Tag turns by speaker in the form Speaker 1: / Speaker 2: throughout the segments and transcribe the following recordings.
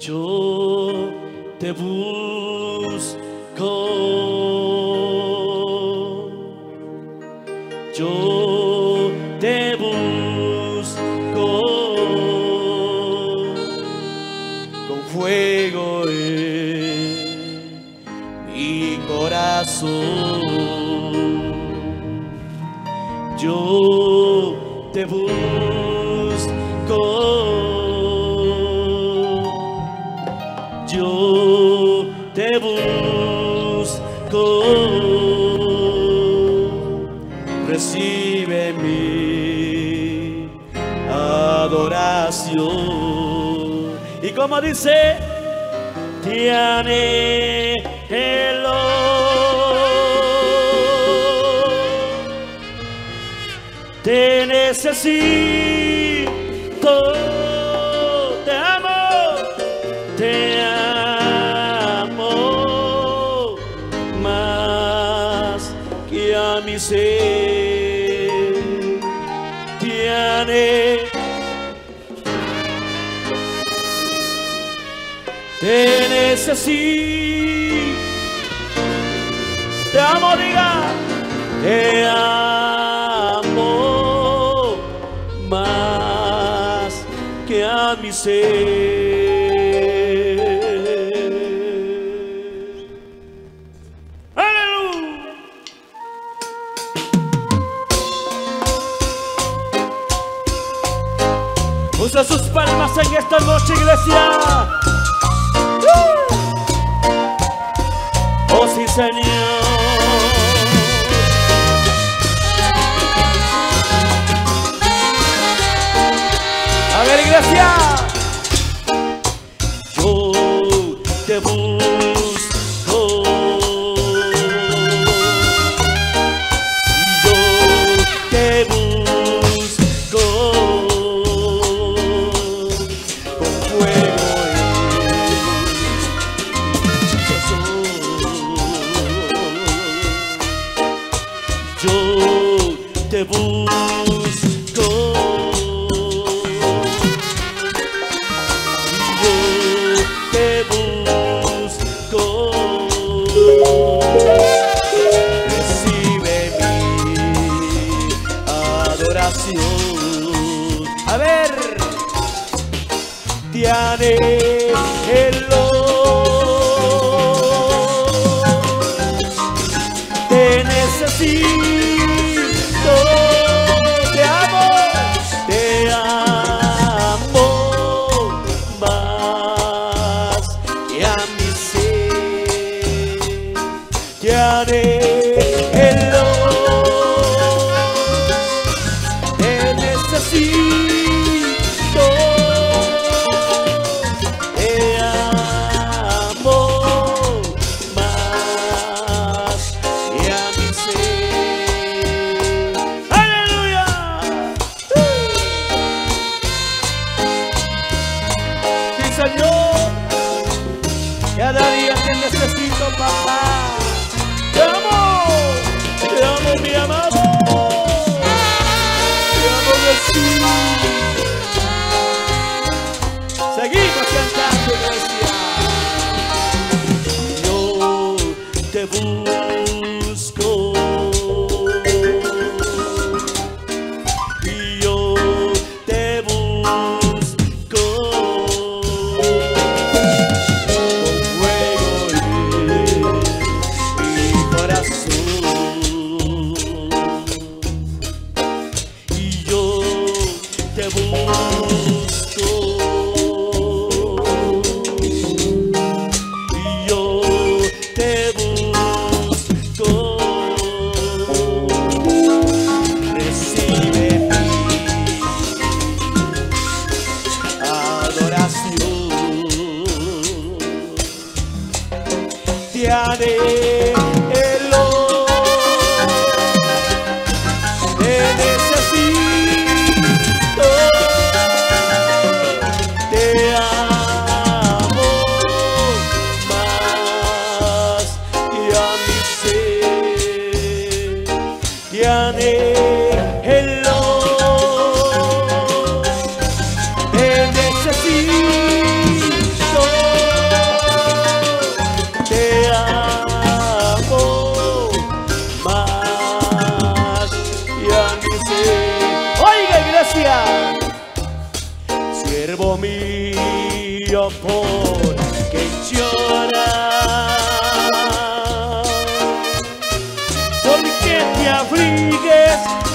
Speaker 1: yo te busco. Yo te busco con fuego en mi corazón. Yo te busco. como dice, te anhelo. Te necesito, te amo, te amo más que a mi ser. Te amo, diga, te amo más que a mi ser. ¡Aleluya! Usa sus palmas en esta noche, iglesia. Señor. A ver, iglesia.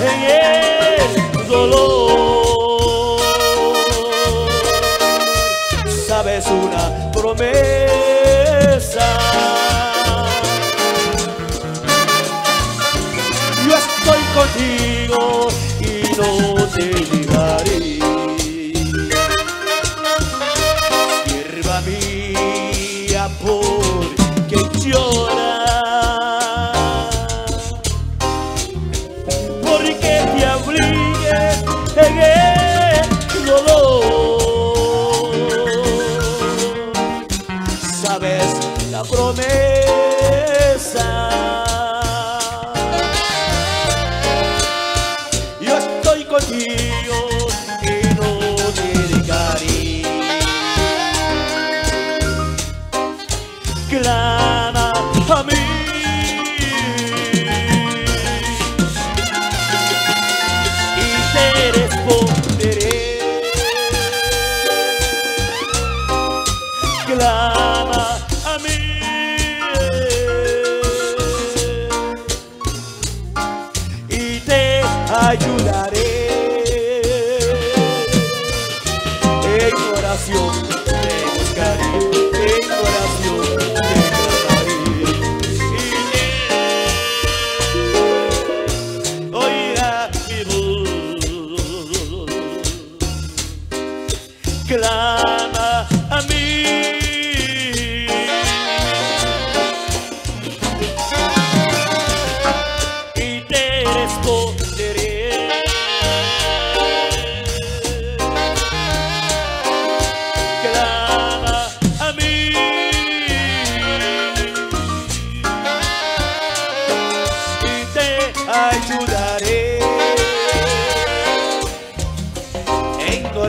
Speaker 1: yeah.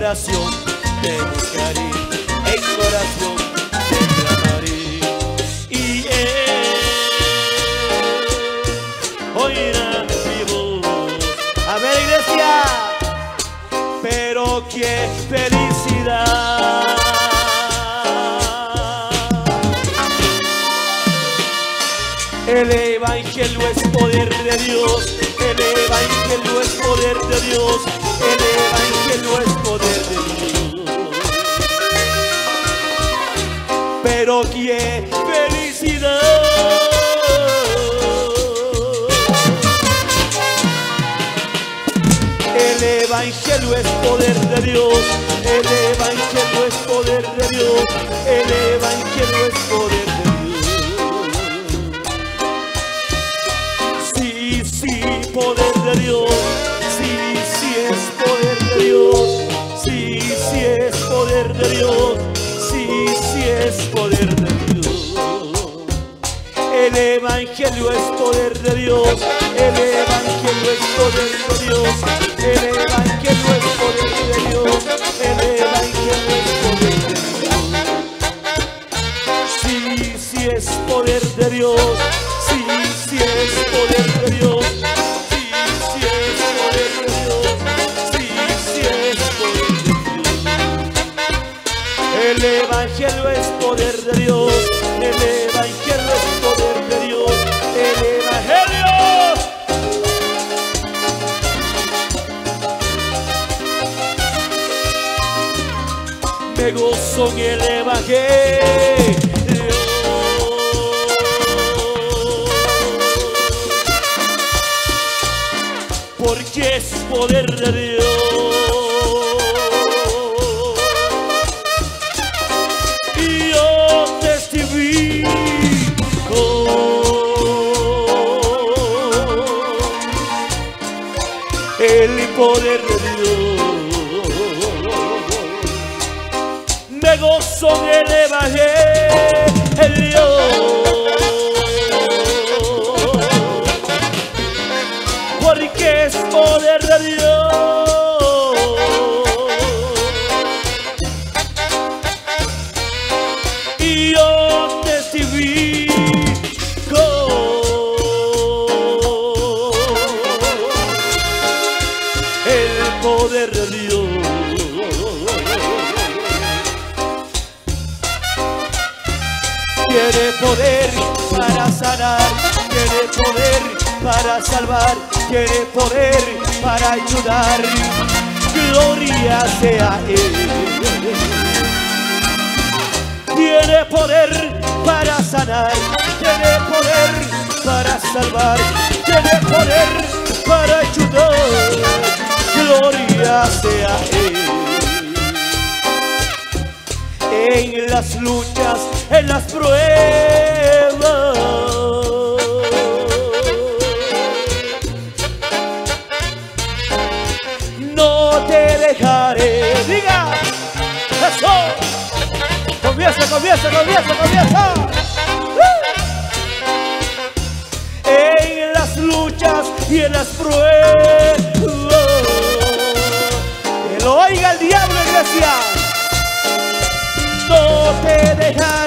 Speaker 1: En oración te buscaré, en oración te clamaré. Y él oirá mi. A ver, iglesia, pero qué felicidad. El evangelio es poder de Dios, el evangelio es poder de Dios, el evangelio es poder de Dios. Pero qué felicidad. El evangelio es poder de Dios, el evangelio es poder de Dios, el evangelio es poder de Dios. Poder de Dios. El evangelio es poder de Dios. El evangelio es poder de Dios. El evangelio es poder de Dios. El evangelio es poder de Dios. Sí, sí es poder de Dios. Sí, sí es poder de Dios. Sí, sí es el evangelio. Porque es poder de Dios. Y yo testifico el poder En el evangelio. Porque es poder para salvar, tiene poder para ayudar. Gloria sea Él. Tiene poder para sanar, tiene poder para salvar, tiene poder para ayudar. Gloria sea Él. En las luchas, en las pruebas comienza, comienza, comienza, En las luchas y en las pruebas. Que lo oiga el diablo, iglesia. No te dejaré.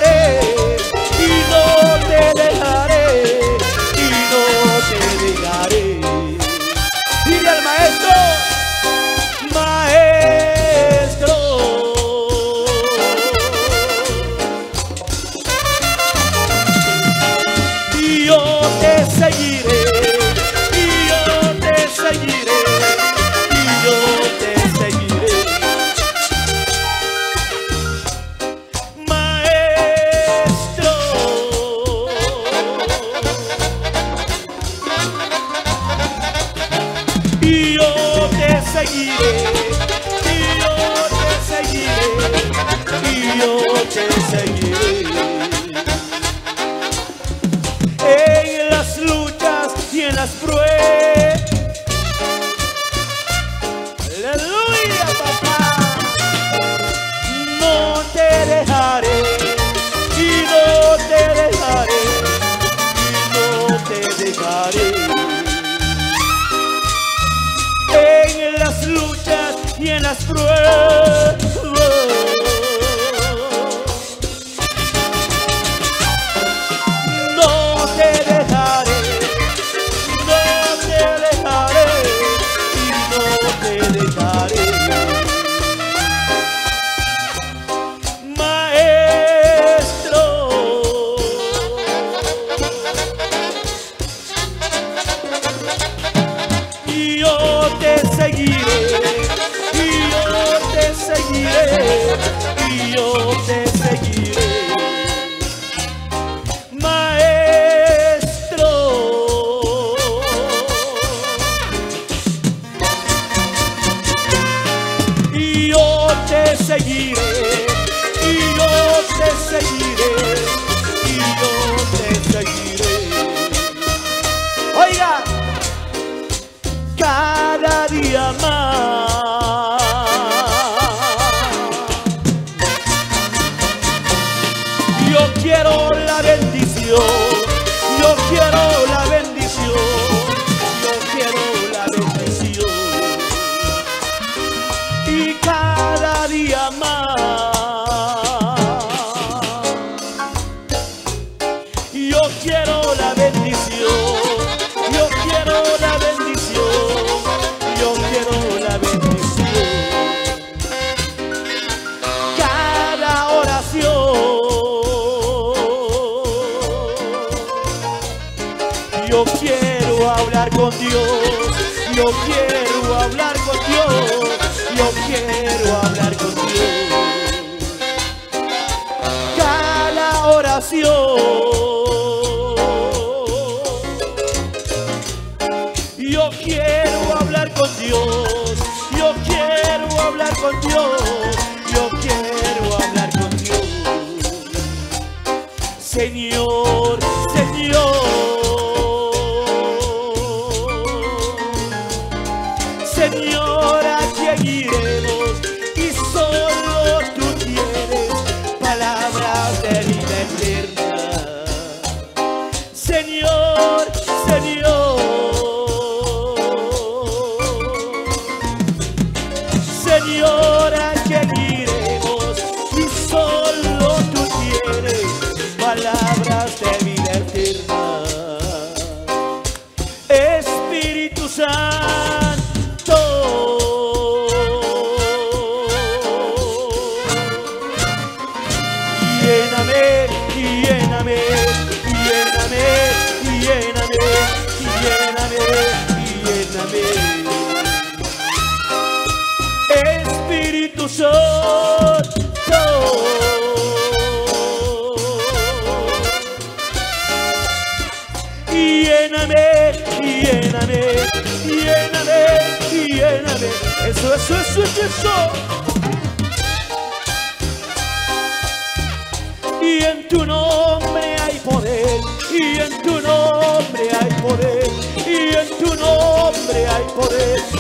Speaker 1: por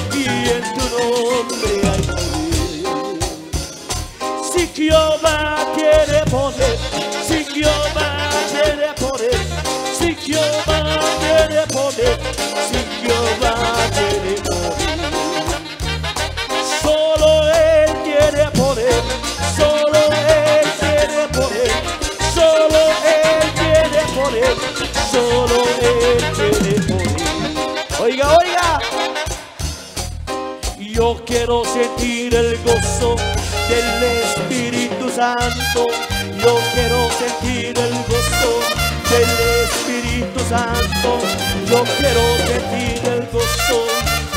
Speaker 1: Yo quiero sentir el gozo del Espíritu Santo. Yo quiero sentir el gozo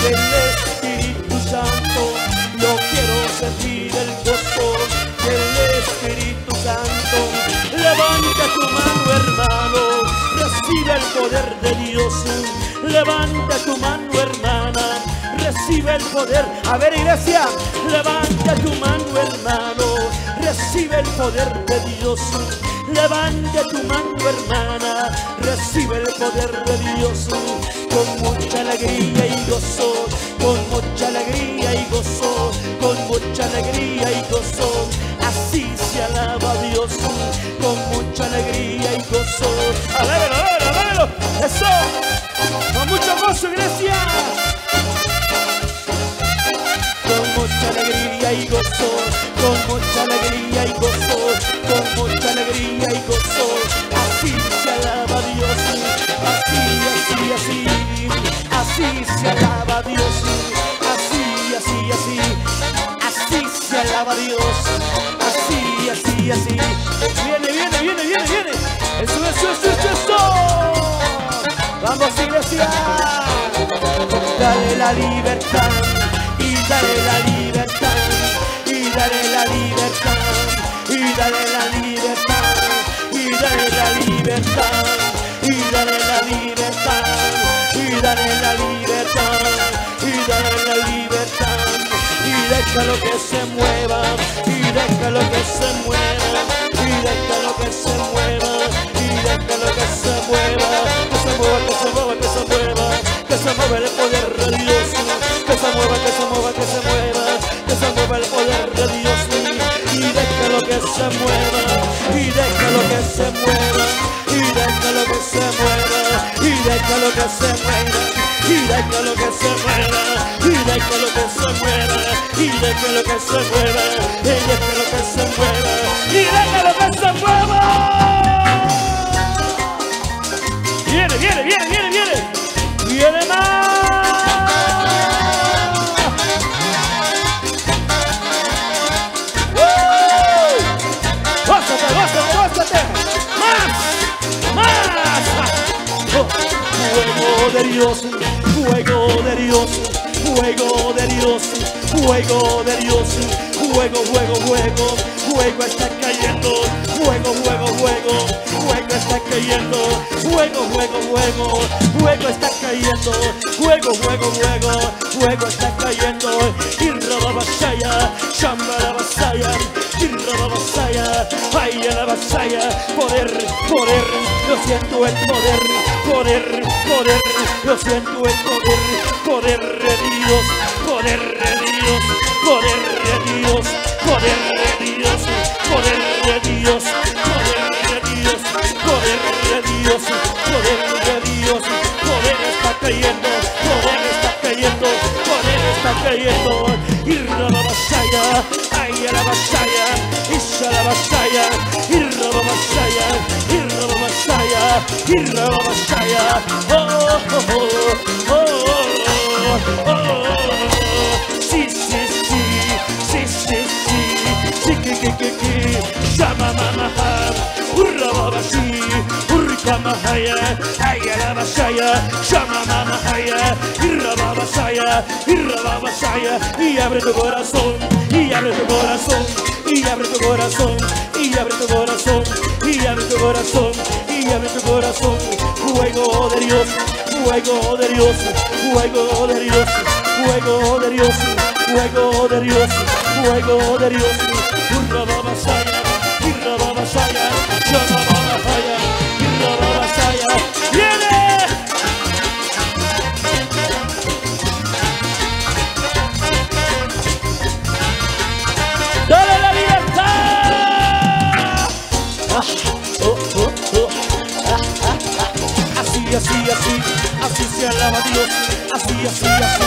Speaker 1: del Espíritu Santo. Yo quiero sentir el gozo del Espíritu Santo. Levanta tu mano, hermano. Recibe el poder de Dios. Levanta tu mano, hermana recibe el poder. A ver, iglesia, levanta tu mano, hermano. Recibe el poder de Dios. Levanta tu mano, hermana. Recibe el poder de Dios. Con mucha alegría y gozo. Con mucha alegría y gozo. Con mucha alegría y gozo. Así se alaba Dios. Con mucha alegría y gozo. Alábelo, alábelo, alábelo. Eso. Con mucho gozo, iglesia mucha alegría y gozo, con mucha alegría y gozo, con mucha alegría y gozo. Así se alaba Dios, así, así, así, así se alaba Dios, así, así, así, así se alaba Dios, así, así, así. Viene, viene, viene, viene, viene. Eso, eso, eso, eso, eso. Vamos, iglesia. Dale la libertad dale la libertad y dale la libertad y dale la libertad y dale la libertad y dale la libertad y dale la libertad y dale la libertad. Y déjalo que se mueva y déjalo que se mueva y déjalo que se mueva déjalo que se mueva que se mueva que se mueva que se mueva que se mueva el poder de Dios que se mueva que se mueva que se mueva que se mueva el poder de Dios y déjalo que se mueva y déjalo que se mueva y déjalo que se mueva y déjalo que se mueva y déjalo que se mueva y déjalo que se mueva y déjalo que se mueva y déjalo que se mueva y déjalo que se mueva Fuego de Dios, fuego de Dios, fuego de Dios, fuego, fuego, fuego, fuego está cayendo, fuego, fuego, fuego, fuego está cayendo, fuego, fuego, fuego, fuego está cayendo, fuego, fuego, fuego, fuego está cayendo, y roba vasalla, chamba la vasalla, y roba vasalla, ay a la vasalla, poder, poder, lo siento el poder, poder, poder, lo siento el poder, poder de Dios, poder de Dios, poder de Dios, poder de Dios, poder de Dios, poder de Dios, poder de Dios, poder de Dios, poder está cayendo, poder está cayendo, poder está cayendo, y la vasalla, ay la vasalla, y la vasalla, y la vasalla, y la vasalla, y la vasalla, oh, sí, sí, sí, sí, sí, sí, sí, que, que, que, llama mamá, hurra babasi, hurra mahaya, ay a la vasalla, llama mamá, hurra babasaya, hurra babasaya, y abre tu corazón, y abre tu corazón, y abre tu corazón, y abre tu corazón, y abre tu corazón, y abre tu corazón, fuego de Dios, fuego de Dios, fuego de Dios, fuego de Dios, fuego de Dios, fuego de Dios. Urrababasaya, irrababasaya, shamababasaya, irrababasaya. ¡Viene! ¡Dale la libertad! Ah, oh, oh, oh. Ah, ah, ah. Así, así, así, así se alaba Dios. Así, así, así,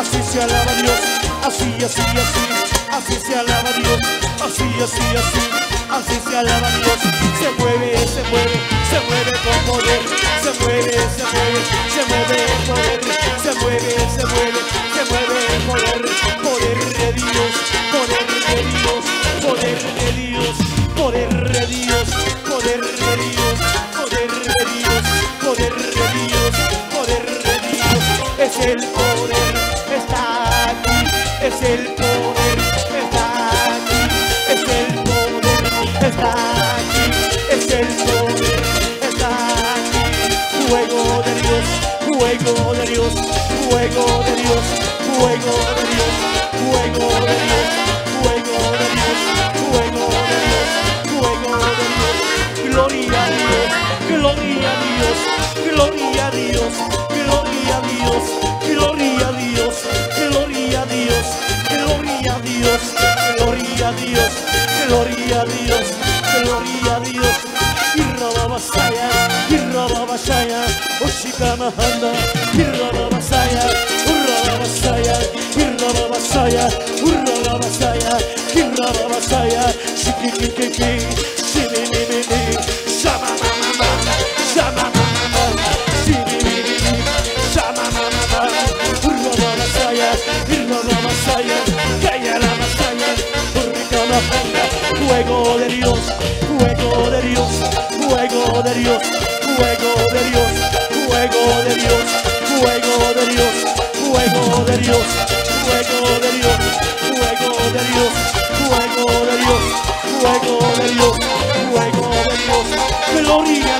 Speaker 1: así se alaba Dios. Así, así, así, así se alaba Dios. Así, así, así, así se alaba Dios. Se mueve, se mueve, se mueve con poder. Se mueve, se mueve, se mueve el poder. Se mueve, se mueve, se mueve poder. Poder de Dios, poder de Dios, poder de Dios, poder de Dios, poder de Dios, fuego de Dios, fuego de Dios, fuego de Dios, fuego de Dios, fuego de Dios, fuego de Dios. Gloria a Dios, gloria a Dios, gloria a Dios, gloria a Dios, gloria a Dios, gloria Dios, gloria a Dios, gloria a Dios, gloria a Dios, gloria a Dios. Irrababasaya, Irrababasaya, Oshikamahanda, Irrababasaya, fuego de Dios, fuego de Dios, fuego de Dios, fuego de Dios, fuego de Dios, fuego de Dios, fuego de Dios, fuego de Dios, fuego de Dios, gloria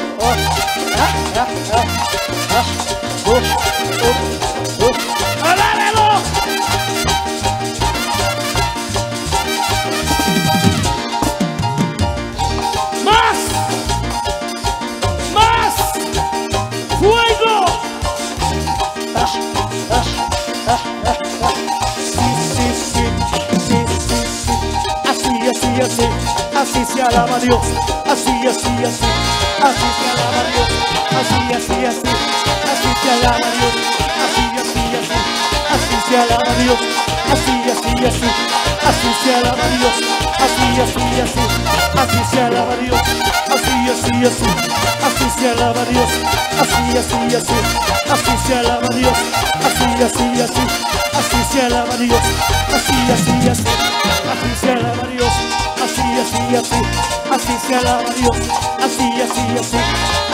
Speaker 1: alaba Dios. Así, así, así, así se alaba Dios. Así, así, así, así se alaba Dios. Así, así, así, así se alaba Dios. Así, así, así, así se alaba Dios. Así, así, así,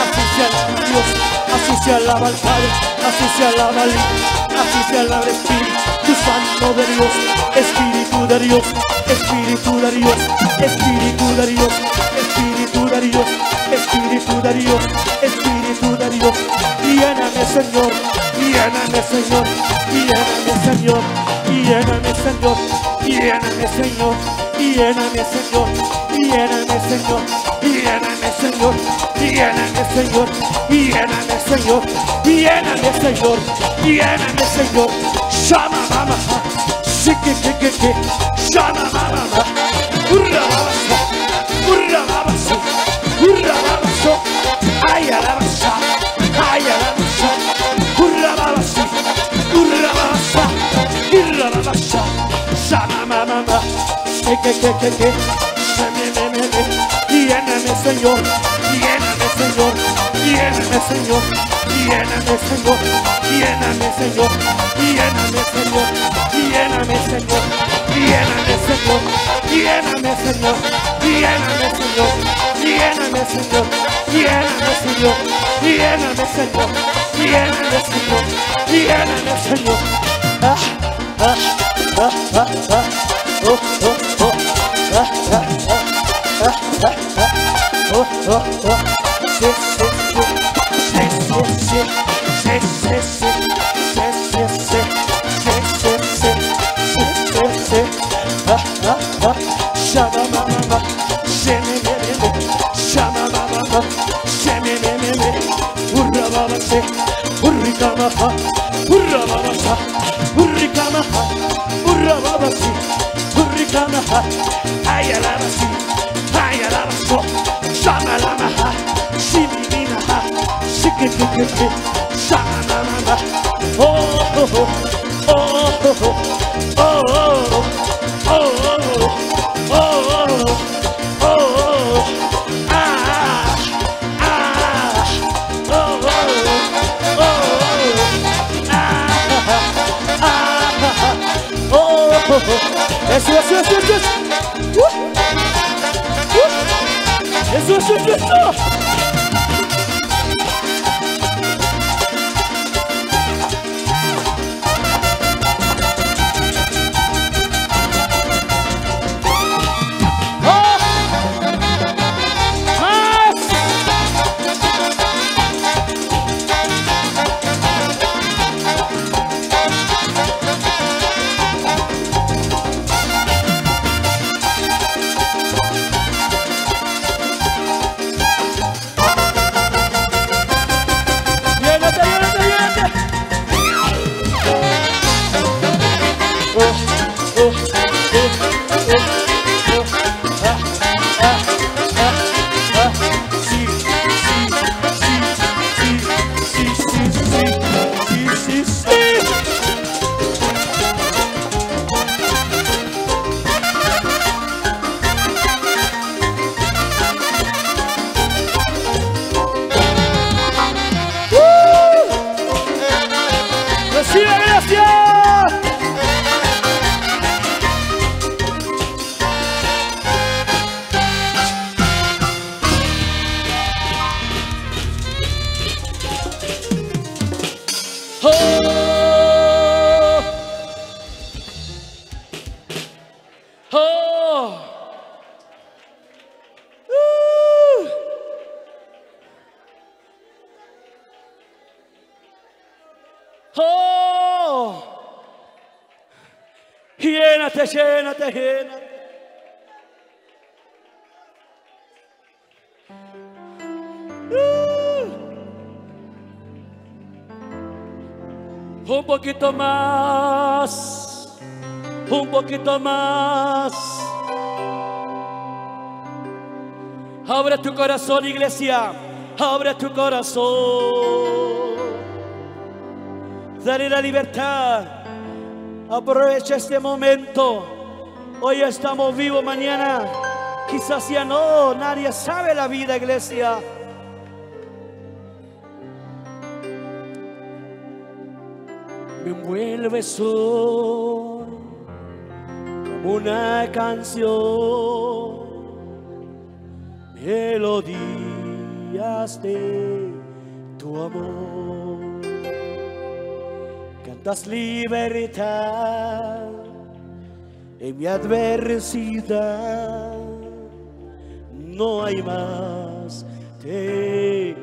Speaker 1: así se alaba Dios. Así se alaba al Padre, así se alaba al Hijo, así se alaba al Espíritu Santo de Dios, Espíritu de Dios, Espíritu de Dios, Espíritu de Dios, Espíritu de Dios, Espíritu de Dios, Espíritu de Dios, lléname Señor, lléname, Señor, lléname, Señor, lléname, Señor, lléname, Señor, lléname, Señor, lléname, Señor, lléname, Señor, lléname, Señor, lléname, Señor, lléname, Señor, lléname, Señor, llama, mamá, sí que, que, que, que, llama, mamá, que, que, que, que, lléname, Señor, lléname, Señor, lléname, Señor, lléname, Señor, lléname, Señor, lléname, Señor, lléname, Señor, lléname, Señor, lléname, Señor, lléname, Señor, Señor, lléname, Señor, lléname, Señor, lléname, Señor, lléname, Señor. Ah, ah, ah, ah, ah, oh, oh, oh, ah, ah, Jesus de isso. Un poquito más, un poquito más. Abre tu corazón, iglesia. Abre tu corazón. Dale la libertad. Aprovecha este momento. Hoy estamos vivos, mañana quizás ya no. Nadie sabe la vida, iglesia. Me envuelves hoy como una canción, melodías de tu amor. Cantas libertad en mi adversidad. No hay más temor.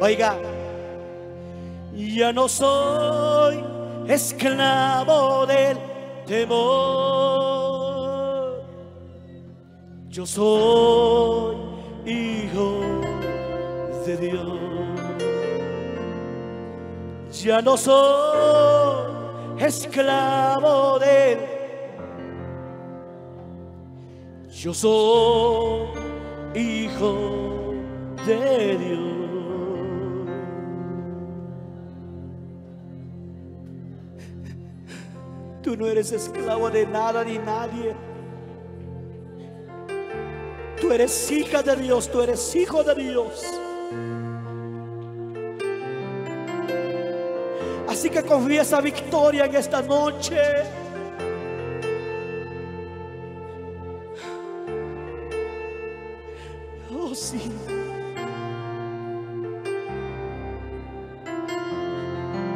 Speaker 1: Oiga, ya no soy esclavo del temor. Yo soy hijo de Dios. Ya no soy esclavo del Yo soy hijo de Dios. Tú no eres esclavo de nada ni nadie. Tú eres hija de Dios, tú eres hijo de Dios. Así que confiesa victoria en esta noche. Oh, sí.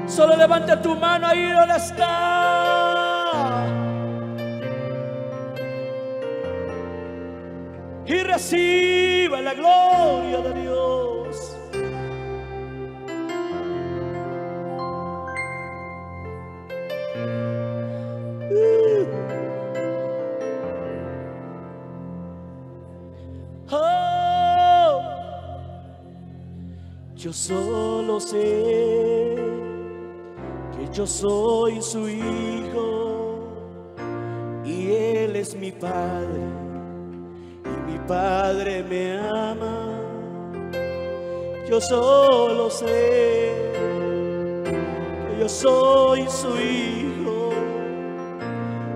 Speaker 1: Solo levanta tu mano ahí donde está. Y reciba la gloria de Dios. Oh, yo solo sé que yo soy su hijo y él es mi padre y mi padre me ama. Yo solo sé que yo soy su hijo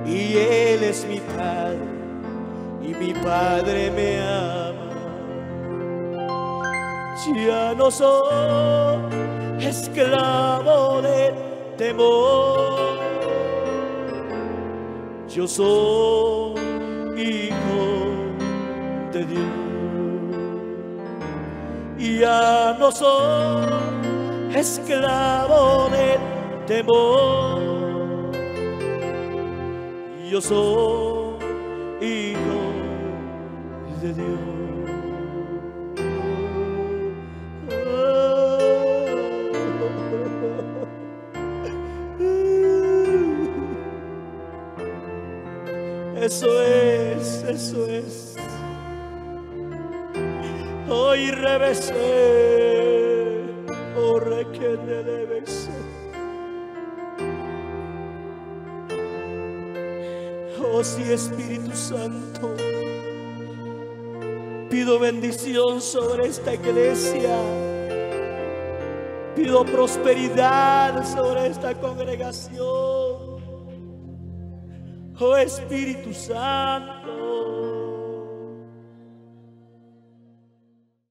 Speaker 1: y él es mi padre y mi padre me ama. Ya no soy esclavo del temor. Yo soy hijo de Dios. Y ya no soy esclavo del temor. Yo soy hijo de Dios. Eso es, eso es. Hoy revesé, oh requete debes. Oh sí, Espíritu Santo. Pido bendición sobre esta iglesia. Pido prosperidad sobre esta congregación. Oh Espíritu Santo.